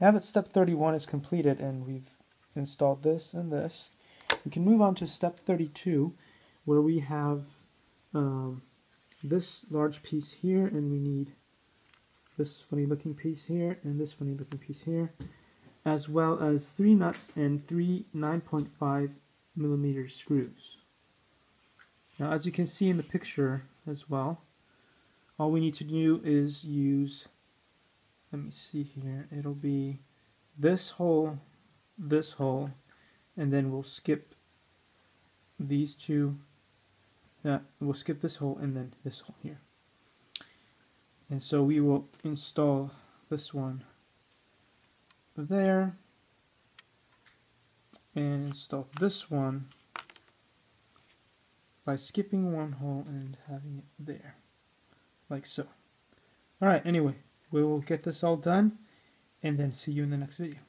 Now that step 31 is completed and we've installed this and this, we can move on to step 32 where we have um, this large piece here and we need this funny looking piece here and this funny looking piece here as well as three nuts and three 9.5 millimeter screws. Now as you can see in the picture as well, all we need to do is use, let me see here, it'll be this hole, this hole, and then we'll skip these two, uh, we'll skip this hole and then this hole here. And so we will install this one there and install this one by skipping one hole and having it there like so. Alright anyway we'll get this all done and then see you in the next video